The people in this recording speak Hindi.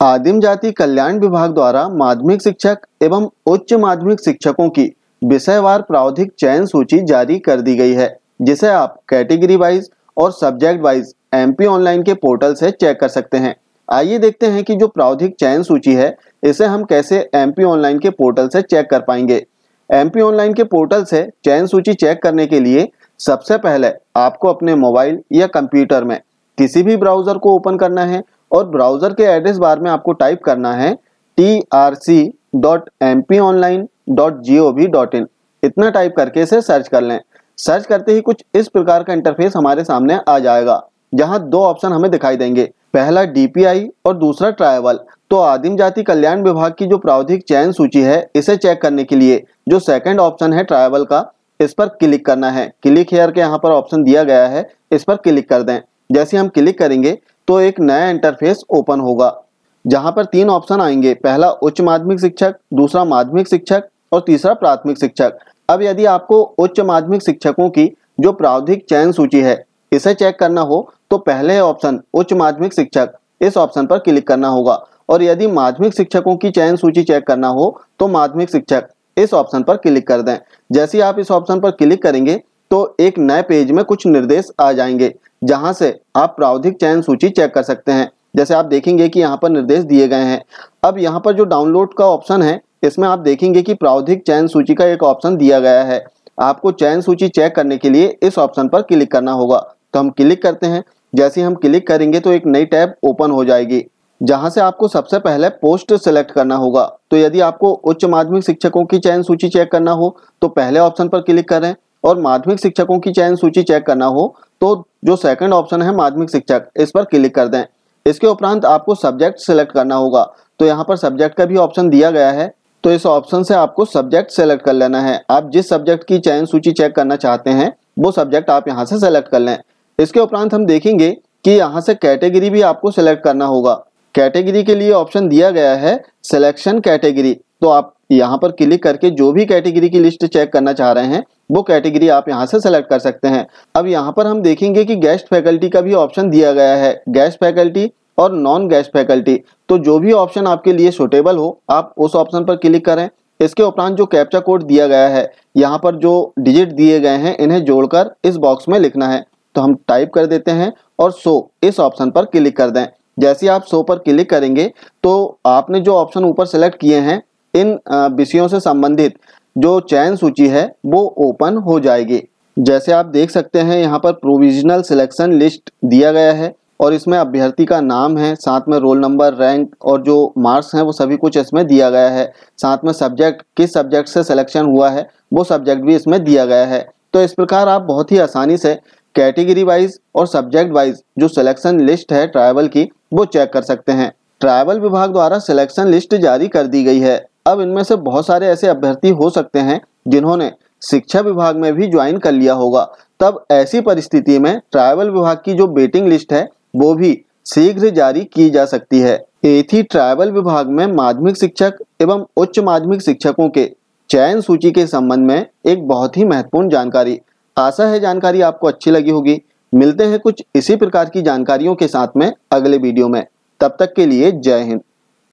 आदिम जाति कल्याण विभाग द्वारा माध्यमिक शिक्षक एवं उच्च माध्यमिक शिक्षकों की विषयवार प्रावधिक चयन सूची जारी कर दी गई है, जिसे आप कैटेगरी वाइज और सब्जेक्ट वाइज एमपी ऑनलाइन के पोर्टल से चेक कर सकते हैं। आइए देखते हैं कि जो प्रावधिक चयन सूची है, इसे हम कैसे एमपी ऑनलाइन के पोर्टल से चेक कर पाएँगे। एमपी ऑनलाइन के पोर्टल से चयन सूची चेक करने के लिए सबसे पहले आपको अपने मोबाइल या कंप्यूटर में किसी भी ब्राउज़र को ओपन करना है और ब्राउज़र के एड्रेस बार में आपको टाइप करना है T R C dot M P online dot G O V dot in इतना टाइप करके इसे सर्च कर लें। सर्च करते ही कुछ इस प्रकार का इंटरफेस हमारे सामने आ जाएगा, जहाँ दो ऑप्शन हमें दिखाई देंगे। पहला डीपीआई और दूसरा ट्राइवल तो आदिम जाति कल्याण विभाग की जो प्रावधिक चयन सूची है, इसे चेक करने के लिए जो सेकंड ऑप्शन है ट्राइवल का, इस पर क्लिक करना है। क्लिक हेयर के यहाँ पर ऑप्शन दिया गया है, इस पर क्लिक कर दें। जैसे हम क्लिक करेंगे तो एक नया इंटरफेस ओपन होगा, जहाँ पर तीन ऑप्शन आएँगे। पहला उच्च माध्यमिक शिक्षक, दूसरा माध्यमिक शिक्षक और तीसरा प्राथमिक शिक्षक। अब यदि आपको उच्च माध्यमिक शिक्षकों की जो प्रावधिक चयन सूची है, इसे चेक करना हो तो पहले ऑप्शन उच्च माध्यमिक शिक्षक, इस ऑप्शन पर क्लिक करना होगा। और यदि माध्यमिक शिक्षकों की चयन सूची चेक करना हो तो माध्यमिक शिक्षक, इस ऑप्शन पर क्लिक कर दें। जैसे आप इस ऑप्शन पर क्लिक करेंगे तो एक नए पेज में कुछ निर्देश आ जाएँगे। जहाँ से आप प्रावधिक चयन सूची चेक कर सकते हैं। जैसे आप देखेंगे कि यहाँ पर निर्देश दिए गए हैं। अब यहाँ पर जो डाउनलोड का ऑप्शन है, इसमें आप देखेंगे कि प्रावधिक चयन सूची का एक ऑप्शन दिया गया है। आपको चयन सूची चेक करने के लिए इस ऑप्शन पर क्लिक करना होगा। तो हम क्लिक करते हैं। जैसे हम क्लिक करेंगे तो एक नई टैब ओपन हो जाएगी, जहाँ से आपको सबसे पहले पोस्ट सेलेक्ट करना होगा। तो यदि आपको उच्च माध्यमिक शिक्षकों की चयन सूची चेक करना हो तो पहले ऑप्शन पर क्लिक करें। और माध्यमिक शिक्षकों की चयन सूची चेक करना हो तो जो सेकंड ऑप्शन है माध्यमिक शिक्षक, इस पर क्लिक कर दें। इसके उपरांत आपको सब्जेक्ट सिलेक्ट करना होगा। तो यहाँ पर सब्जेक्ट का भी ऑप्शन दिया गया है। तो इस ऑप्शन से आपको सब्जेक्ट सेलेक्ट कर लेना है। आप जिस सब्जेक्ट की चयन सूची चेक करना चाहते हैं, वो सब्जेक्ट आप यहाँ से सेलेक्ट कर लें। इसके उपरांत हम देखेंगे कि यहाँ से कैटेगरी भी आपको सिलेक्ट करना होगा। कैटेगरी के लिए ऑप्शन दिया गया है सिलेक्शन कैटेगरी तो आप यहाँ पर क्लिक करके जो भी कैटेगरी की लिस्ट चेक करना चाह रहे हैं वो कैटेगरी आप यहाँ से सेलेक्ट कर सकते हैं। अब यहाँ पर हम देखेंगे कि गेस्ट फैकल्टी का भी ऑप्शन दिया गया है। गेस्ट फैकल्टी और नॉन गेस्ट फैकल्टी तो जो भी ऑप्शन आपके लिए सुटेबल हो, आप उस ऑप्शन पर क्लिक करें। इसके उपरांत जो कैप्चा कोड दिया गया है, यहाँ पर जो डिजिट दिए गए हैं, इन्हें जोड़कर इस बॉक्स में लिखना है। तो हम टाइप कर देते हैं और सो इस ऑप्शन पर क्लिक कर दें। जैसे आप सो पर क्लिक करेंगे तो आपने जो ऑप्शन ऊपर सेलेक्ट किए हैं, इन विषयों से संबंधित जो चयन सूची है, वो ओपन हो जाएगी। जैसे आप देख सकते हैं, यहाँ पर प्रोविजनल सिलेक्शन लिस्ट दिया गया है और इसमें अभ्यर्थी का नाम है, साथ में रोल नंबर रैंक और जो मार्क्स हैं, वो सभी कुछ इसमें दिया गया है। साथ में सब्जेक्ट किस सब्जेक्ट से सिलेक्शन हुआ है, वो सब्जेक्ट भी इसमें दिया गया है। तो इस प्रकार आप बहुत ही आसानी से कैटेगरी वाइज और सब्जेक्ट वाइज जो सिलेक्शन लिस्ट है ट्राइवल की, वो चेक कर सकते हैं। ट्राइवल विभाग द्वारा सिलेक्शन लिस्ट जारी कर दी गई है। अब इनमें से बहुत सारे ऐसे अभ्यर्थी हो सकते हैं जिन्होंने शिक्षा विभाग में भी ज्वाइन कर लिया होगा। तब ऐसी परिस्थिति में ट्राइबल विभाग की जो बेटिंग लिस्ट है, वो भी शीघ्र जारी की जा सकती है। एथी ट्राइबल विभाग में माध्यमिक शिक्षक एवं उच्च माध्यमिक शिक्षकों के चयन सूची के संबंध में एक बहुत ही महत्वपूर्ण जानकारी। आशा है जानकारी आपको अच्छी लगी होगी। मिलते हैं कुछ इसी प्रकार की जानकारियों के साथ में अगले वीडियो में। तब तक के लिए जय हिंद।